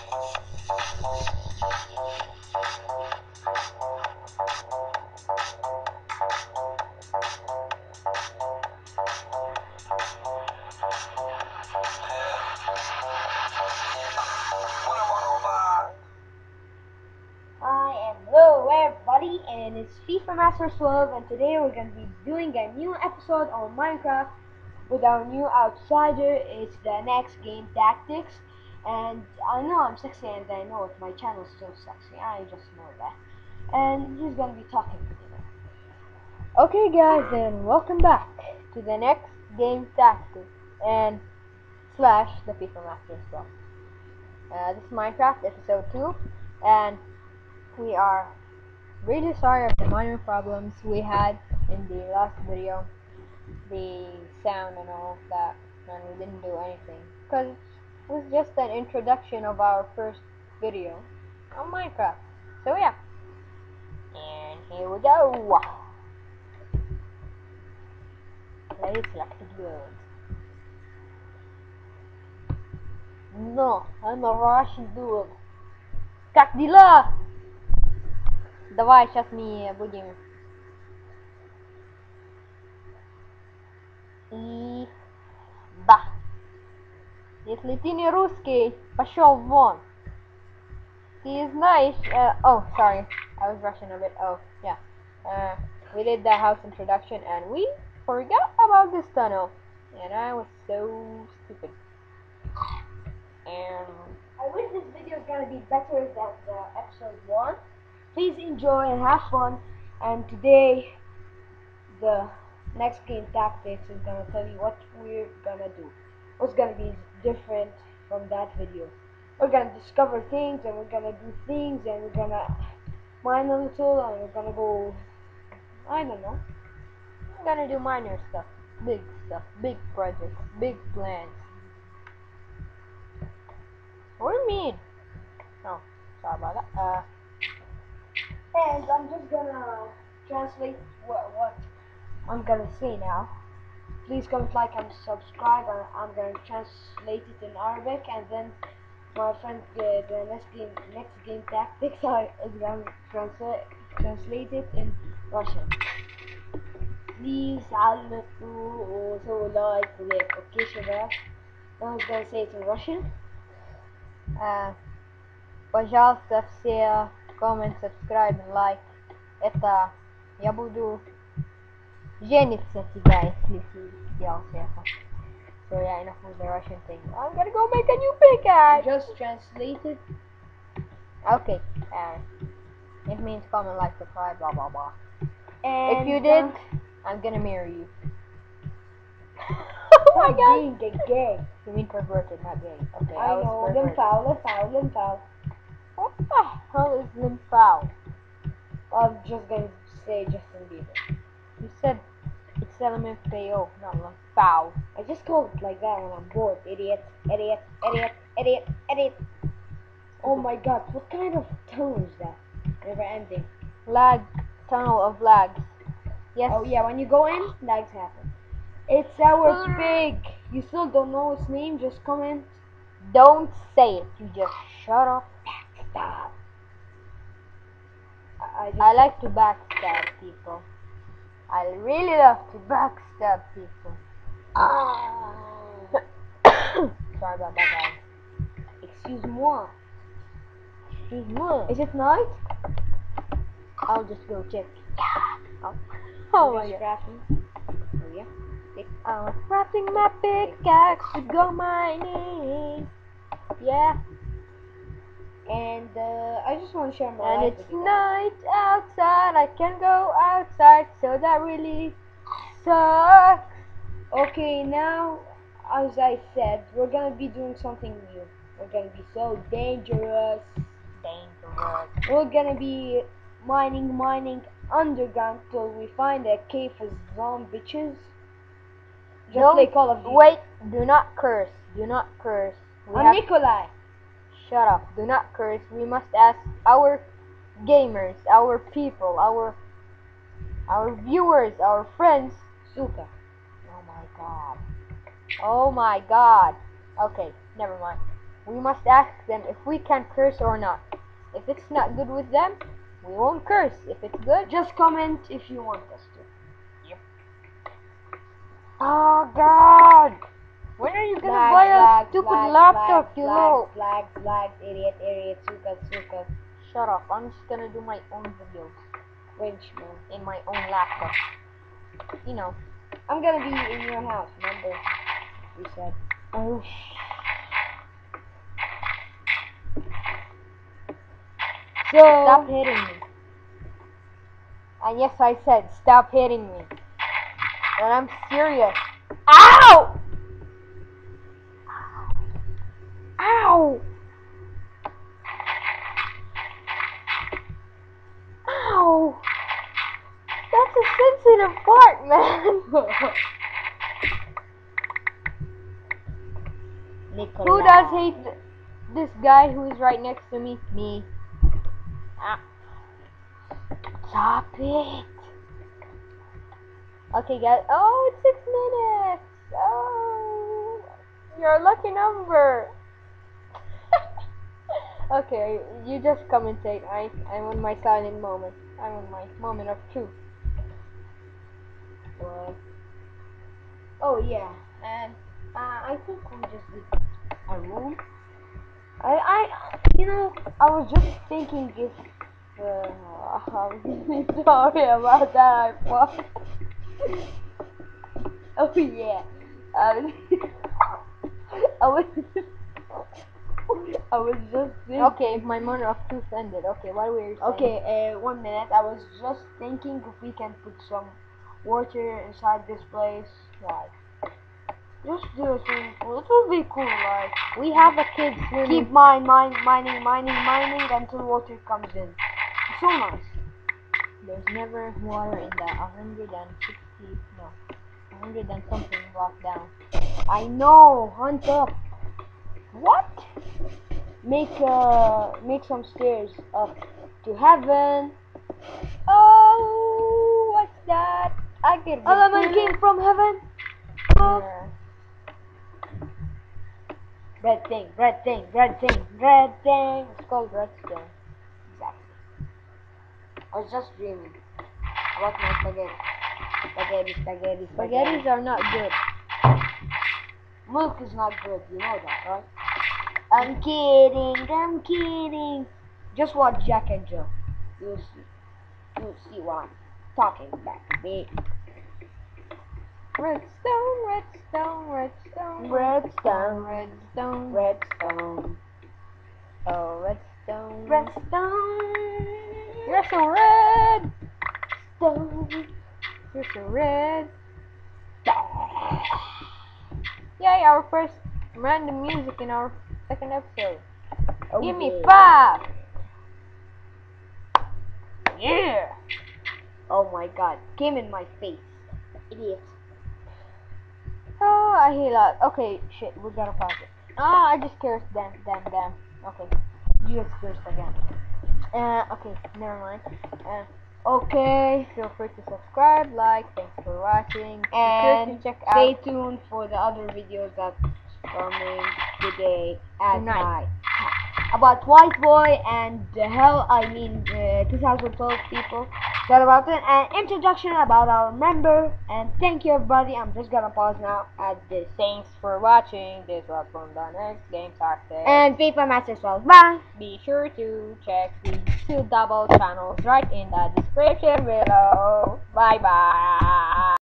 Hi and hello everybody and it's FIFA Master 12 and today we're going to be doing a new episode on Minecraft with our new outsider. It's the next game tactics and I know I'm sexy and I know it, my channel is still sexy, I just know that. And he's to be talking to me. Okay guys then welcome back to the next game tactics and slash the FIFA Master 12. Uh, this is Minecraft episode 2 and we are really sorry of the minor problems we had in the last video the sound and all of that and we didn't do anything because was just an introduction of our first video on Minecraft so yeah and here we go let's select the build no I'm a Russian dude как дела Давай, сейчас мы будем. И да. Если ты не русский, пошел вон. Ты знаешь... Uh, oh, sorry. I was rushing a bit. Oh, yeah. Uh, we did the house introduction and we forgot about this tunnel. And I was so stupid. And I wish this video is gonna be better than the episode one. Please enjoy and have fun. And today, the next game tactics is gonna tell you what we're gonna do. What's gonna be different from that video. We're gonna discover things and we're gonna do things and we're gonna mine a little and we're gonna go. I don't know. We're gonna do minor stuff, big stuff, big projects, big plans. What do you mean? Oh, sorry about that. Uh, and I'm just gonna translate what, what I'm gonna say now Please comment, like, and subscribe. And I'm gonna translate it in Arabic, and then my friend, uh, the next game, next game tactics, I is gonna translate translate it in Russian. Please علقوا so like click. Okay, شباب. Now I'm gonna say it in Russian. Uh, пожалуйста, все comment, subscribe and like. Это я буду Jen is. Yeah, So yeah, enough with the Russian thing. I'm gonna go make a new pickaxe! Just translated. Okay, uh, it means comment, like, subscribe, blah blah blah. And if you did, I'm gonna marry you. oh my god! Being gay, gay. You mean perverted, not gay. Okay, I, I know. Limp foul, limp foul, limp foul. What the hell is limp foul? I'm just gonna say Justin Bieber. You said it's LMFAO, oh, not foul. I just call it like that when I'm bored. Idiot, idiot, idiot, idiot, idiot. Oh my god, what kind of tunnel is that? Never ending. Lag, tunnel of lags. Yes. Oh yeah, when you go in, lags happen. It's our pig. You still don't know its name, just comment. Don't say it, you just shut up. Backstab. I, I like to backstab people. I really love to backstab people. Ah. Sorry about that, guys. Excuse moi. Excuse moi. Is it night? I'll just go check. Oh, oh my god. Oh yeah. I'm crafting my pickaxe to go mining. Yeah. And uh, I just want to share my And it's night outside. I can go outside, so that really sucks. Okay, now, as I said, we're gonna be doing something new. We're gonna be so dangerous. Dangerous. We're gonna be mining, mining underground till we find a cave for zombie bitches. Just Don't, play Call of Duty. Wait, do not curse. Do not curse. We I'm Nikolai. Shut up. Do not curse. We must ask our gamers, our people, our our viewers, our friends. Suka. Oh my god. Oh my god. Okay, never mind. we must ask them if we can curse or not. If it's not good with them, we won't curse. If it's good, Just comment if you want us stupid flags, laptop, you flags, little? Flags, flags, idiot, idiot, suka, suka. Shut up. I'm just gonna do my own videos Winch, man. in my own laptop. You know. I'm gonna be in your house, remember? You said. Oh. So, Stop hitting me. And yes, I said stop hitting me. And I'm serious. Ow! Ow! That's a sensitive part, man. Nicola. Who does hate th- this guy who is right next to me? Me. Ah. Stop it. Okay, guys. Oh, it's six minutes. Oh, you're a lucky number. okay, you just commentate. I, I'm on my silent moment. I'm on my moment of truth. What? Oh yeah, and uh, I think we just did a room. I, I, you know, I was just thinking if. Uh, I'm really sorry about that. I thought. oh yeah. Um, I was. I was just thinking. Okay, my moment of truth ended. Okay, what were you saying? Okay, uh, one minute. I was just thinking if we can put some water inside this place. Like, just do a swimming pool. It will be cool. Like, We have a kid swimming. keep mine, mine, mining, mining, mining until water comes in. It's so nice. There's never water in the 160, no, 100 and something block down. I know. Hunt up. What? Make uh, make some stairs up to heaven. Oh, what's that? I get Element came from heaven. Oh. Yeah. Red thing, red thing, red thing, red thing. It's called redstone. Exactly. I was just dreaming about my spaghetti. Spaghetti, spaghetti, Spaghettis are not good. Milk is not good, you know that, right? I'm kidding, I'm kidding. Just watch Jack and Jill. You'll see. You'll see what Talking about, me. Redstone, redstone, redstone, Redstone. redstone, Redstone. oh, redstone. Redstone. You're so red. Redstone. You're so red. Yay, our first random music in our second episode. Oh, Give me five. Yeah. Oh my god. Came in my face. Idiot. Oh, I hear that. Okay, shit, we gotta pause it. Ah, I just cursed. Damn, damn, damn. Okay. You just cursed again. Uh, okay, never mind. Uh, Okay. feel free to subscribe, like, thanks for watching. Sure And to check Stay out. tuned for the other videos that's coming today at Tonight. night. About White Boy and the hell, I mean, uh, 2012 people. That about it. And introduction about our member. And thank you, everybody. I'm just gonna pause now at this. Thanks for watching. This was from the next Game Tactics. And FIFA Master 12. Bye. be sure to check the two double channels right in the description below. Bye bye.